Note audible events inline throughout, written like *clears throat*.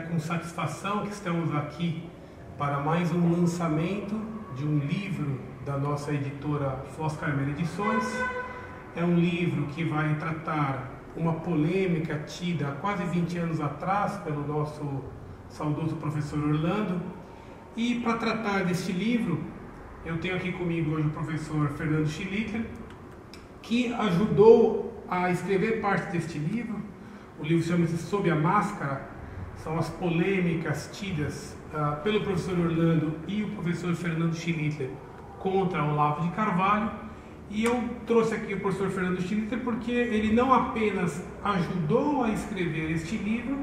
com satisfação que estamos aqui para mais um lançamento de um livro da nossa editora Foz Carmelo Edições. É um livro que vai tratar uma polêmica tida há quase 20 anos atrás pelo nosso saudoso professor Orlando. E para tratar deste livro, eu tenho aqui comigo hoje o professor Fernando Schlitter, que ajudou a escrever parte deste livro. O livro chama-se Sob a Máscara, são as polêmicas tidas uh, pelo professor Orlando e o professor Fernando Schlitter contra Olavo de Carvalho. E eu trouxe aqui o professor Fernando Schlitter porque ele não apenas ajudou a escrever este livro,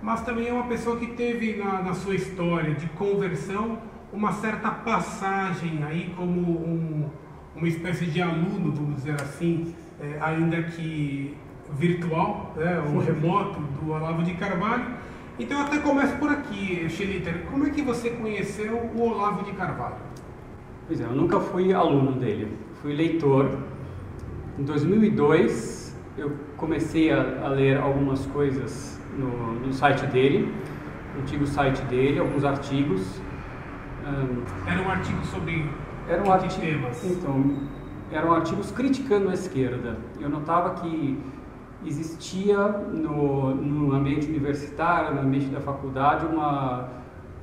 mas também é uma pessoa que teve na, na sua história de conversão uma certa passagem aí como um, uma espécie de aluno, vamos dizer assim, é, ainda que virtual, né, remoto do Olavo de Carvalho. Então até começo por aqui, Schlitter. Como é que você conheceu o Olavo de Carvalho? Pois é, eu nunca fui aluno dele, fui leitor. Em 2002 eu comecei a, a ler algumas coisas no, no, site dele, no antigo site dele, alguns artigos. Um, Era um artigo sobre eram artigos, temas? Então, eram artigos criticando a esquerda. Eu notava que existia no, no ambiente universitário, no ambiente da faculdade, uma,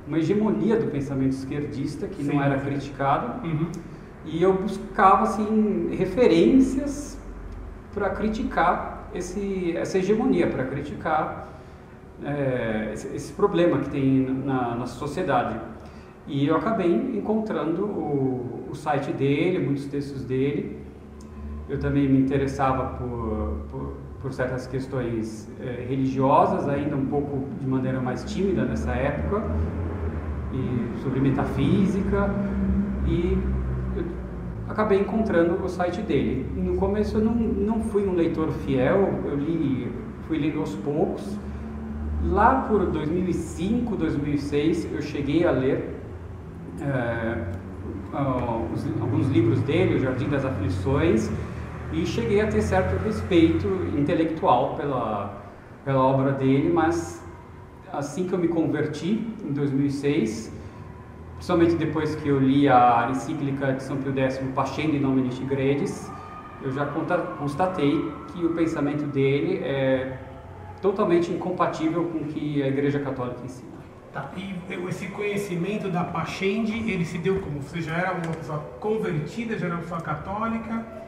uma hegemonia do pensamento esquerdista que Sim. não era criticado. Uhum. E eu buscava assim, referências para criticar esse, essa hegemonia, para criticar é, esse, esse, problema que tem na, sociedade. E eu acabei encontrando o, o site dele, muitos textos dele. Eu também me interessava por, por por certas questões eh, religiosas, ainda um pouco de maneira mais tímida nessa época, e sobre metafísica, e eu acabei encontrando o site dele. No começo eu não, não fui um leitor fiel, eu li, fui lendo aos poucos. Lá por 2005, 2006, eu cheguei a ler eh, alguns livros dele, O Jardim das Aflições, e cheguei a ter certo respeito intelectual pela, pela obra dele, mas assim que eu me converti, em 2006, principalmente depois que eu li a encíclica de São Pio X, Pascendi Nominis Gredis, eu já constatei que o pensamento dele é totalmente incompatível com o que a Igreja Católica ensina. Tá. E esse conhecimento da Pascendi, ele se deu como? Você já era uma pessoa convertida, já era uma pessoa católica?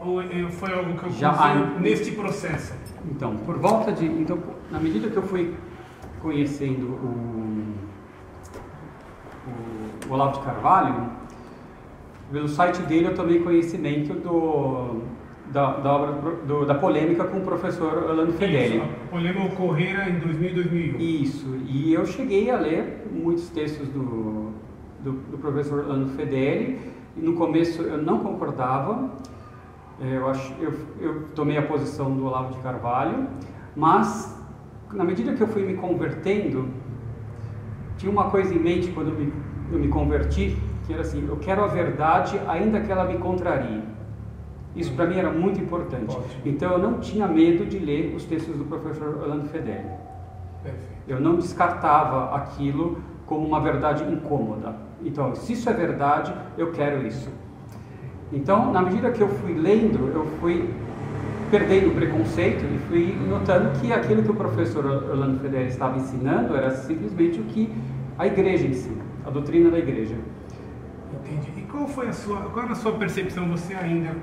Ou foi algo que eu Já, neste processo? Então, por volta de. Então, na medida que eu fui conhecendo o, o, o Olavo de Carvalho, pelo site dele eu tomei conhecimento do, da, da, obra, do, da polêmica com o professor Orlando Fedeli. Isso, a polêmica ocorrera em 2000 e 2001. Isso, e eu cheguei a ler muitos textos do, do, do professor Orlando Fedeli, e no começo eu não concordava, eu, acho, eu, eu tomei a posição do Olavo de Carvalho, mas na medida que eu fui me convertendo, tinha uma coisa em mente quando eu me, eu me converti, que era assim, eu quero a verdade ainda que ela me contrarie. Isso para mim era muito importante. Ótimo. Então eu não tinha medo de ler os textos do professor Orlando Fedeli. Eu não descartava aquilo como uma verdade incômoda. Então, se isso é verdade, eu quero isso. Então, na medida que eu fui lendo, eu fui perdendo o preconceito e fui notando que aquilo que o professor Orlando Fedeli estava ensinando era simplesmente o que a igreja ensina, a doutrina da igreja. Entendi. E qual foi a sua, qual era a sua percepção, você ainda,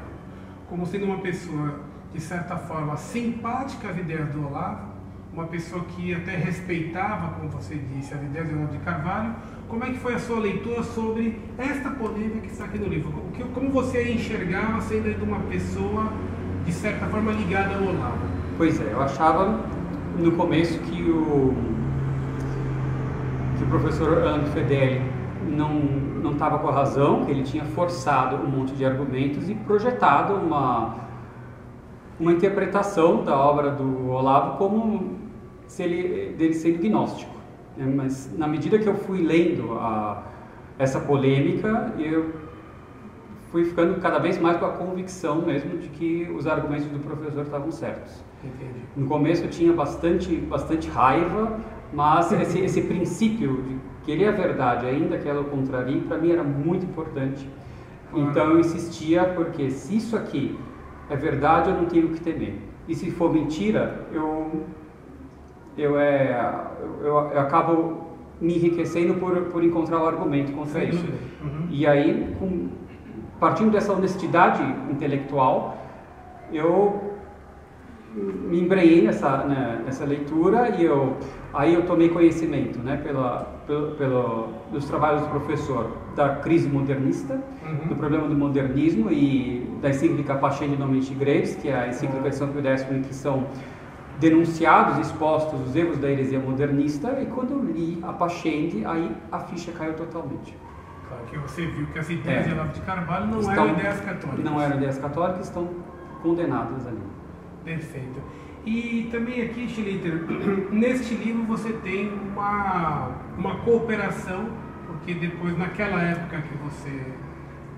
como sendo uma pessoa, de certa forma, simpática às ideias do Olavo, uma pessoa que até respeitava, como você disse, as ideias de Olavo de Carvalho, como é que foi a sua leitura sobre esta polêmica que está aqui no livro? Como você enxergava sendo uma pessoa, de certa forma, ligada ao Olavo? Pois é, eu achava no começo que o, que o professor André Fedeli não estava com a razão, que ele tinha forçado um monte de argumentos e projetado uma uma interpretação da obra do Olavo como se ele dele sendo gnóstico. Né? Mas na medida que eu fui lendo a, essa polêmica, eu fui ficando cada vez mais com a convicção mesmo de que os argumentos do professor estavam certos. Entendi. No começo eu tinha bastante, bastante raiva, Mas *laughs* esse, esse princípio de querer a verdade, ainda que ela o contrarie, para mim era muito importante. Então eu insistia, porque se isso aqui é verdade, eu não tenho o que temer. E se for mentira, eu, eu, é, eu, eu acabo me enriquecendo por, por encontrar o um argumento contra isso. Uhum. E aí, com, partindo dessa honestidade intelectual, eu me embrenhei nessa, né, nessa leitura e eu aí eu tomei conhecimento né, pela, pelo, pelo, dos trabalhos do professor da crise modernista, uhum. do problema do modernismo e da encíclica Pacem de Nomenti Graves, que é a encíclica de São Pio X, em que são denunciados, expostos os erros da heresia modernista, e quando eu li a Pachende, aí a ficha caiu totalmente. Claro que você viu que as ideias é. de Olavo de Carvalho não estão, eram ideias católicas. Não eram ideias católicas, estão condenadas ali. Perfeito. E também aqui, Schlitter, *clears throat* neste livro você tem uma, uma cooperação, porque depois, naquela época que você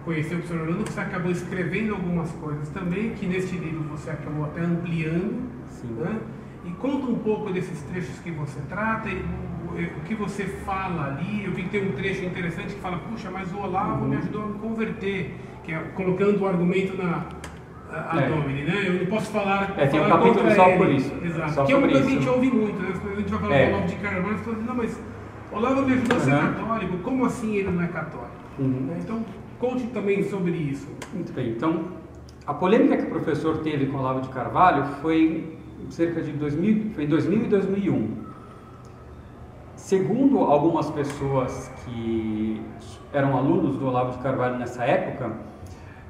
conheceu o professor Orlando, você acabou escrevendo algumas coisas também, que neste livro você acabou até ampliando. Sim. Né? E conta um pouco desses trechos que você trata, e o, o, que você fala ali. Eu vi que tem um trecho interessante que fala, puxa, mas o Olavo uhum. me ajudou a me converter, que é colocando o argumento na, a é. Domini, né? Eu não posso falar. É, tem um capítulo só ele. por isso. Exato. Só que é uma coisa que a gente ouve muito, né? A gente vai falar é. do Olavo de Carvalho, você fala assim, não, mas Olavo me ajudou a ser uhum. católico, como assim ele não é católico? Uhum. Então, conte também sobre isso. Muito bem. Então, a polêmica que o professor teve com Olavo de Carvalho foi cerca de 2000, foi em 2000 e 2001. Segundo algumas pessoas que eram alunos do Olavo de Carvalho nessa época,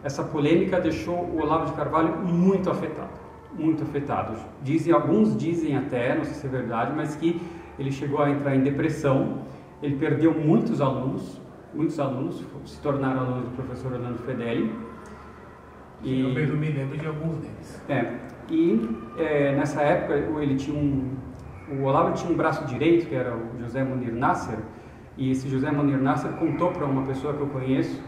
essa polêmica deixou o Olavo de Carvalho muito afetado, muito afetado. Dizem, alguns dizem até, não sei se é verdade, mas que ele chegou a entrar em depressão, ele perdeu muitos alunos, muitos alunos se tornaram alunos do professor Orlando Fedeli. E, eu mesmo me lembro de alguns deles. É, e é, nessa época ele tinha um, o Olavo tinha um braço direito, que era o José Munir Nasser, e esse José Munir Nasser contou para uma pessoa que eu conheço,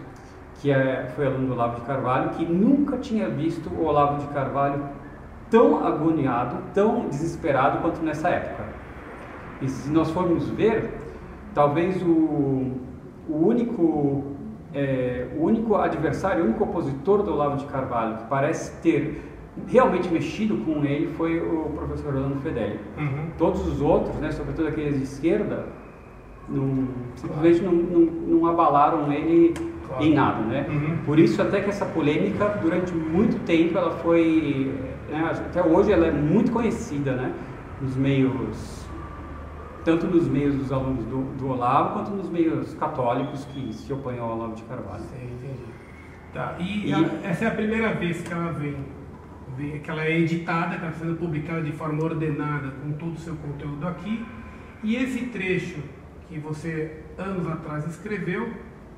que é, foi aluno do Olavo de Carvalho, que nunca tinha visto o Olavo de Carvalho tão agoniado, tão desesperado quanto nessa época. E se nós formos ver, talvez o, o único é, o único adversário, o único opositor do Olavo de Carvalho que parece ter realmente mexido com ele foi o professor Orlando Fedeli. Uhum. Todos os outros, né, sobretudo aqueles de esquerda, não, simplesmente não, não, não abalaram ele claro. em nada, né? Uhum. Por isso até que essa polêmica durante muito tempo ela foi, né, até hoje ela é muito conhecida, né? Nos meios, tanto nos meios dos alunos do, do Olavo quanto nos meios católicos que se opõem ao Olavo de Carvalho. Sim, entendi. Tá. E, e... Essa é a primeira vez que ela vem, vem que ela é editada, que ela está sendo publicada de forma ordenada com todo o seu conteúdo aqui. E esse trecho que você anos atrás escreveu,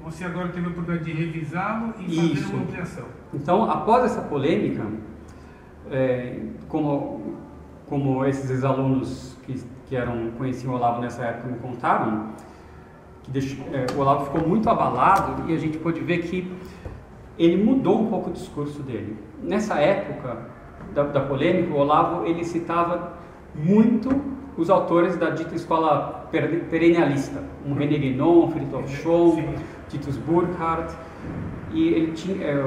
você agora teve a oportunidade de revisá-lo e fazer Isso. uma ampliação. Então, após essa polêmica, é, como, como esses ex-alunos que, que eram, conheciam o Olavo nessa época me contaram, que deixou, é, o Olavo ficou muito abalado e a gente pôde ver que ele mudou um pouco o discurso dele. Nessa época da, da polêmica, o Olavo ele citava muito os autores da dita escola perennialista, um René Guénon, Fritjof Scholl, Titus Burkhardt, e ele tinha, é,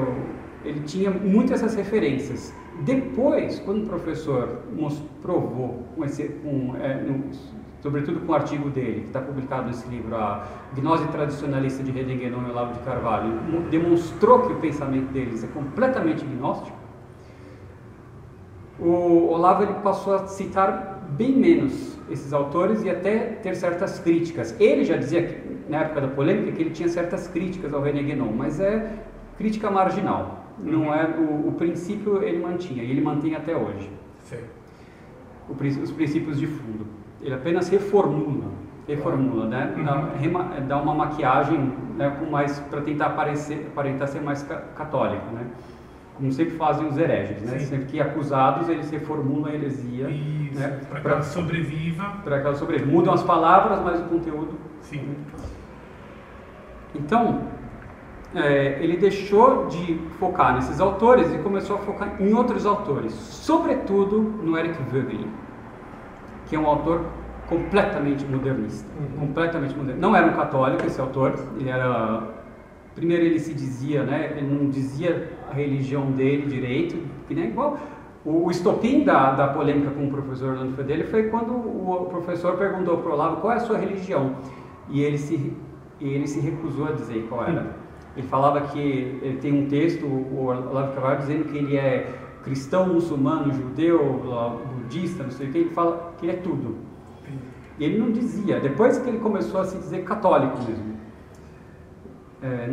ele tinha muitas essas referências. Depois, quando o professor nos provou, com esse, com, é, sobretudo com o artigo dele, que está publicado nesse livro, a Gnose Tradicionalista de René Guénon e Olavo de Carvalho, demonstrou que o pensamento deles é completamente gnóstico, o Olavo ele passou a citar bem menos esses autores e até ter certas críticas. Ele já dizia, que, na época da polêmica, que ele tinha certas críticas ao René Guénon, mas é crítica marginal. Não é o, o princípio ele mantinha e ele mantém até hoje. O, os princípios de fundo. Ele apenas reformula, reformula, né? Uhum. Dá, rema, dá uma maquiagem, né, com mais para tentar parecer, aparentar ser mais católico, né? como sempre fazem os hereges, né? Sempre que acusados, eles reformulam a heresia. Isso, né? para que ela sobreviva. Para que ela sobreviva. Mudam as palavras, mas o conteúdo... Sim. Então, é, ele deixou de focar nesses autores e começou a focar em outros autores, sobretudo no Eric Voegelin, que é um autor completamente modernista, uhum. completamente modernista. Não era um católico esse autor, ele era primeiro ele se dizia, né, ele não dizia a religião dele direito, que nem igual o, o estopim da, da polêmica com o professor Orlando Fedeli foi quando o professor perguntou para o Olavo qual é a sua religião e ele se ele se recusou a dizer qual era. Ele falava que ele tem um texto, o Olavo Carvalho, dizendo que ele é cristão, muçulmano, judeu, budista, não sei o que, ele fala que ele é tudo. E ele não dizia, depois que ele começou a se dizer católico mesmo. É,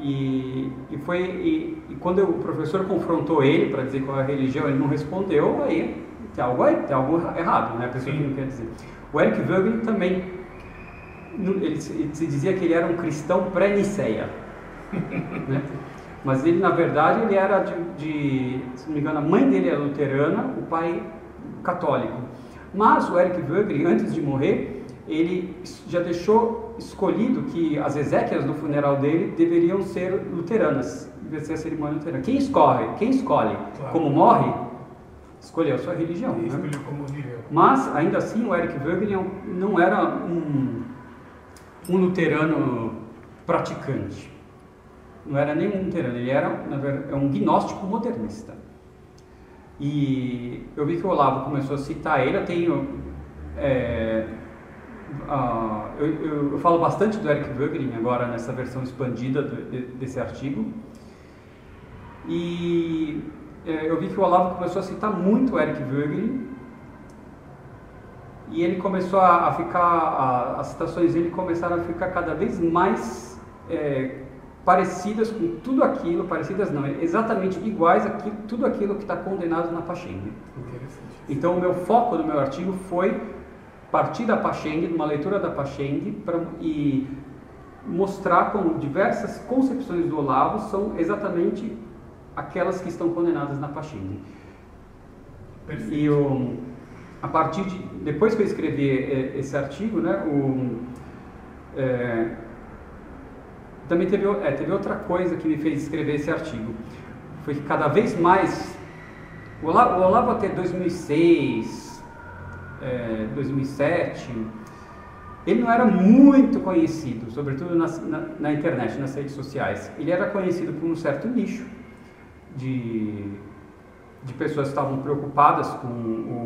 e, e, foi e, e, quando o professor confrontou ele para dizer qual é a religião, ele não respondeu, aí tem algo, aí, tem algo errado, né? A pessoa que não quer dizer. O Eric Voegelin também, ele, ele se dizia que ele era um cristão pré-niceia. *laughs* né? Mas ele, na verdade, ele era de, de, se não me engano, a mãe dele era luterana, o pai católico. Mas o Eric Voegelin, antes de morrer, ele já deixou escolhido que as exéquias do funeral dele deveriam ser luteranas, devia ser a cerimônia luterana. Quem escolhe, quem escolhe claro. como morre, escolheu a sua religião. Né? Escolheu como Mas, ainda assim, o Eric Voegelin não era um, um luterano praticante não era nem um luterano, ele era verdade, é um gnóstico modernista. E eu vi que o Olavo começou a citar ele, eu tenho. É, uh, eu, eu, eu, falo bastante do Eric Voegelin agora nessa versão expandida do, de, desse artigo. E é, eu vi que o Olavo começou a citar muito o Eric Voegelin. E ele começou a, a ficar, a, as citações dele começaram a ficar cada vez mais é, parecidas com tudo aquilo, parecidas não, exatamente iguais a tudo aquilo que está condenado na Pacheng. Então o meu foco do meu artigo foi partir da Pacheng, de uma leitura da Pacheng, e mostrar como diversas concepções do Olavo são exatamente aquelas que estão condenadas na Pacheng. E eu, a partir de depois que eu escrevi eh, esse artigo, né, o, é, também teve, é, teve outra coisa que me fez escrever esse artigo. Foi que cada vez mais, o Olavo, o Olavo até 2006, é, 2007, ele não era muito conhecido, sobretudo na, na, na, internet, nas redes sociais. Ele era conhecido por um certo nicho de, de pessoas que estavam preocupadas com o,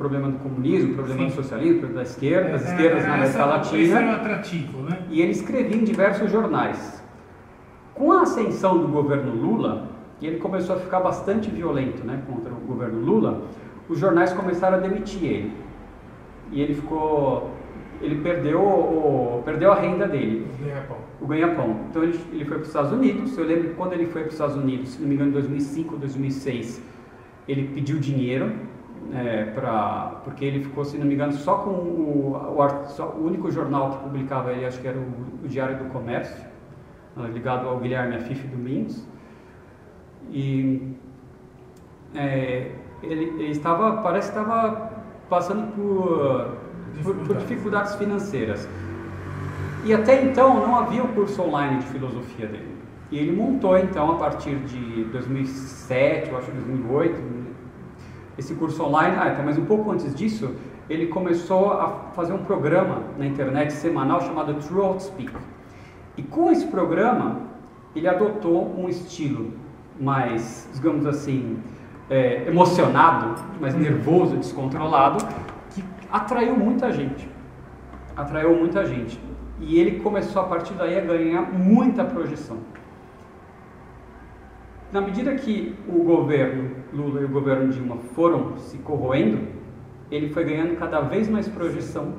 problema do comunismo, o problema Sim. do socialismo, o problema da esquerda, das é, esquerdas na América Latina. Esse era atrativo, né? E ele escrevia em diversos jornais. Com a ascensão do governo Lula, e ele começou a ficar bastante violento né, contra o governo Lula, os jornais começaram a demitir ele. E ele ficou. Ele perdeu, o, perdeu a renda dele. O ganha-pão. Então ele, ele foi para os Estados Unidos. Eu lembro que quando ele foi para os Estados Unidos, se não me engano, em 2005, 2006, ele pediu dinheiro é, pra, porque ele ficou, se não me engano, só com o, o, só, o único jornal que publicava ele, acho que era o, o Diário do Comércio, né, ligado ao Guilherme Afif Domingos. E é, ele, ele, estava, parece que estava passando por, por, por dificuldades financeiras. E até então não havia o curso online de filosofia dele. E ele montou então a partir de 2007, eu acho 2008, esse curso online, ah, então, mas um pouco antes disso, ele começou a fazer um programa na internet semanal chamado True Outspeak. E com esse programa, ele adotou um estilo mais, digamos assim, é, emocionado, mais nervoso, descontrolado, que atraiu muita gente. Atraiu muita gente. E ele começou a partir daí a ganhar muita projeção. Na medida que o governo Lula e o governo Dilma foram se corroendo, ele foi ganhando cada vez mais projeção.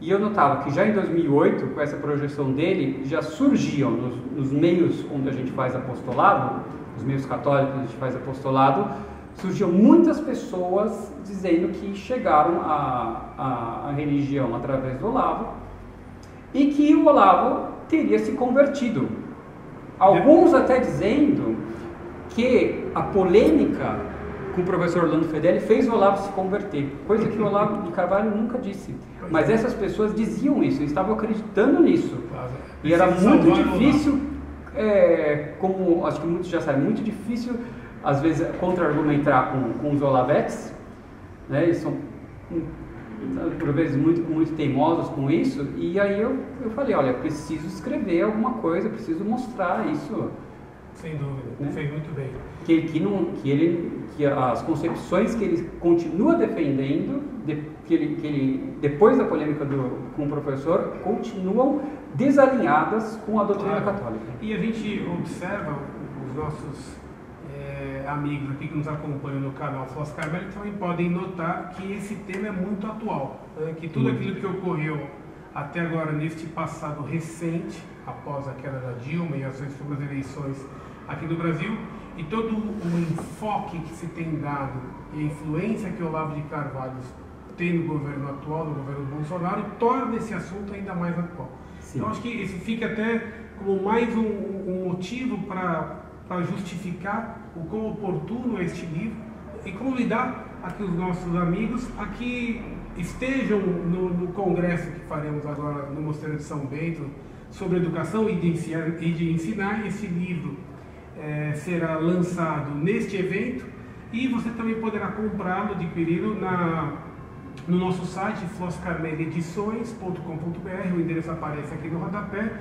E eu notava que já em 2008, com essa projeção dele, já surgiam nos, nos meios onde a gente faz apostolado, os meios católicos onde a gente faz apostolado, surgiam muitas pessoas dizendo que chegaram à, religião através do Olavo e que o Olavo teria se convertido Alguns até dizendo que a polêmica com o professor Orlando Fedeli fez o Olavo se converter, coisa que o Olavo de Carvalho nunca disse. Mas essas pessoas diziam isso, estavam acreditando nisso. E era muito difícil, é, como acho que muitos já sabem, muito difícil, às vezes, contra-argumentar com, com os Olavetes, né? Eles são por vezes muito muito teimosos com isso e aí eu, eu falei olha preciso escrever alguma coisa preciso mostrar isso sem dúvida né? fez muito bem que, que não que ele que as concepções que ele continua defendendo de, que, ele, que ele depois da polêmica do, com o professor continuam desalinhadas com a doutrina claro. católica e a gente observa os nossos amigos aqui que nos acompanham no canal Flos Carmelo também podem notar que esse tema é muito atual, né? que tudo aquilo que ocorreu até agora neste passado recente, após a queda da Dilma e as últimas eleições aqui no Brasil, e todo o enfoque que se tem dado e a influência que o Olavo de Carvalho tem no governo atual, no governo Bolsonaro, torna esse assunto ainda mais atual. Sim. Então acho que esse fica até como mais um, um motivo para justificar o quão oportuno é este livro e como lidar a que os nossos amigos aqui estejam no, no, congresso que faremos agora no Mosteiro de São Bento sobre educação e de ensinar, e de ensinar. esse livro é, será lançado neste evento e você também poderá comprá-lo, adquiri-lo na, no nosso site floscarmeledições.com.br, o endereço aparece aqui no rodapé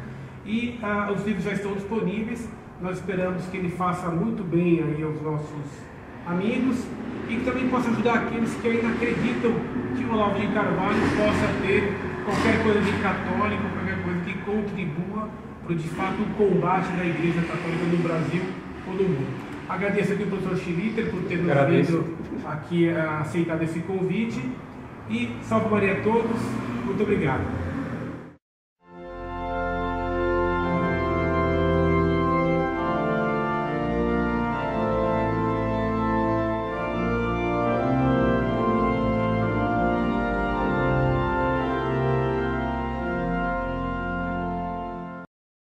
e ah, os livros já estão disponíveis nós esperamos que ele faça muito bem aí aos nossos amigos e que também possa ajudar aqueles que ainda acreditam que o Olavo de Carvalho possa ter qualquer coisa de católico, qualquer coisa que contribua para de fato o combate da Igreja Católica no Brasil ou no mundo. Agradeço aqui ao professor Schlitter por ter nos vindo aqui aceitado esse convite e salve Maria a todos. Muito obrigado.